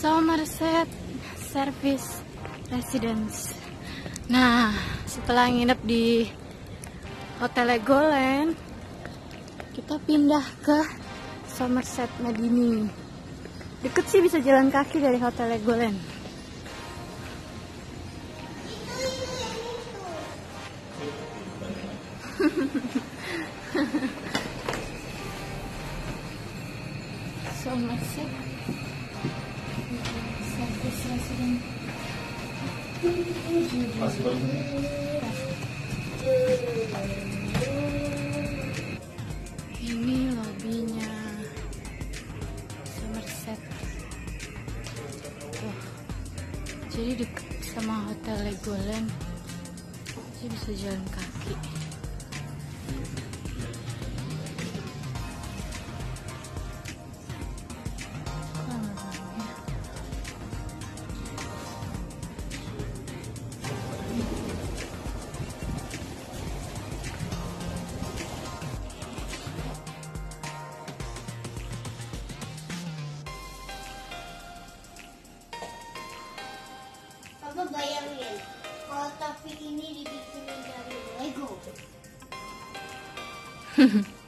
Somerset Service Residence. Nah, setelah nginep di Hotel Legoland, kita pindah ke Somerset Medini. Deket sih bisa jalan kaki dari Hotel Legoland. Somerset Ini lobbynya Somerset. Wah, jadi deket sama Hotel Legoland. Jadi bisa jalan kaki. Kalau tapi ini dibikin dari Lego.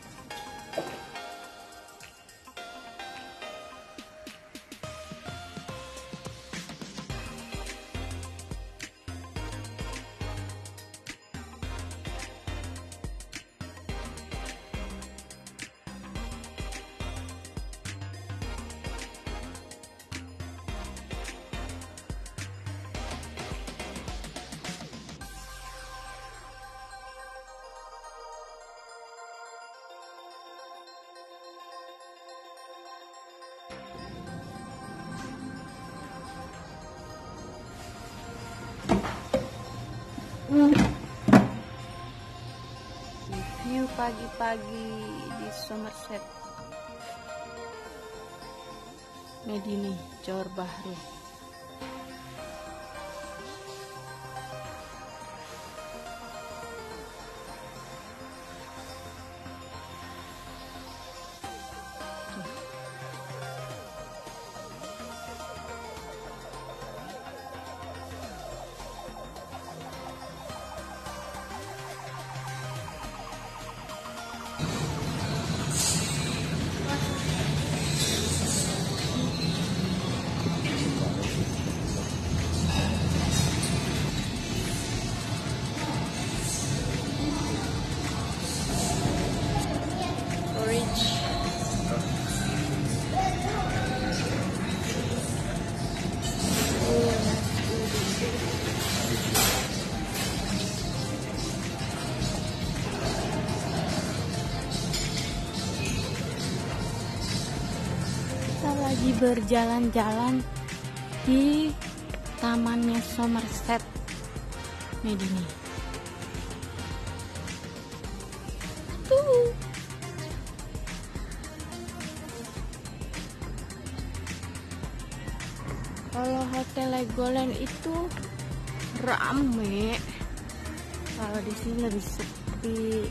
View pagi-pagi di Somerset. Medini, Johor Bahru. Kita lagi berjalan-jalan di tamannya Somerset Medini. Tuh. Kalau Hotel Legoland itu rame. Kalau di sini lebih sepi.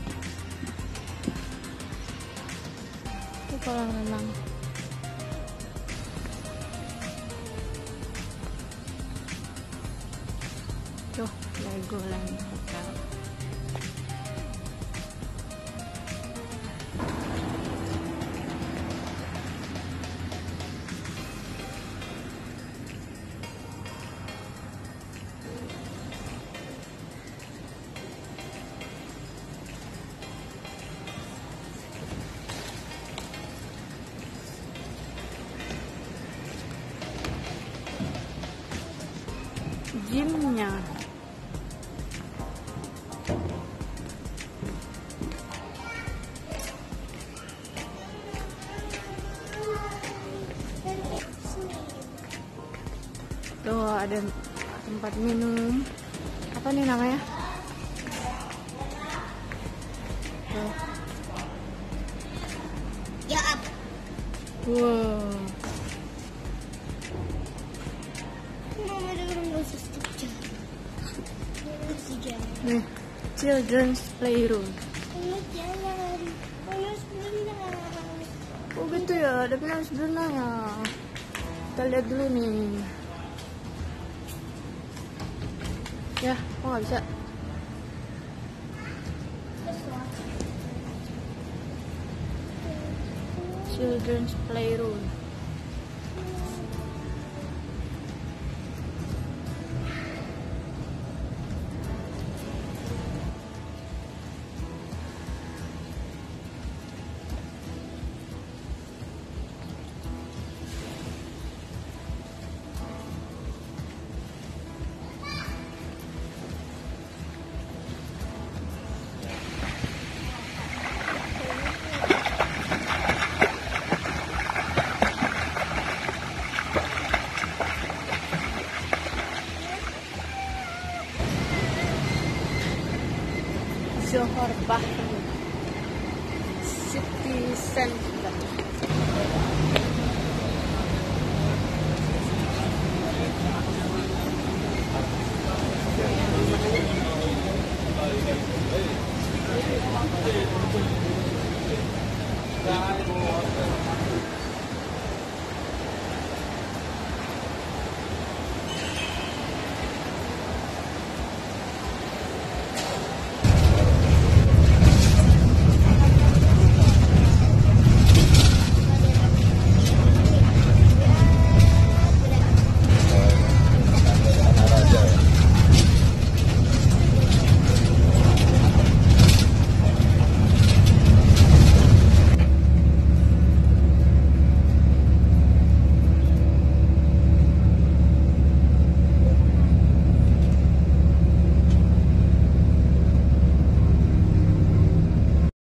Itu kalau memang Tuh, Legoland Hotel. Gymnya. Tuh ada tempat minum. Apa nih namanya? Tuh. Ya up. Wow. Nih, children's playroom. Oh gitu ya, ada pinang sebenarnya. kita lihat dulu nih ya kok nggak bisa children's playroom Johor Bahru City Center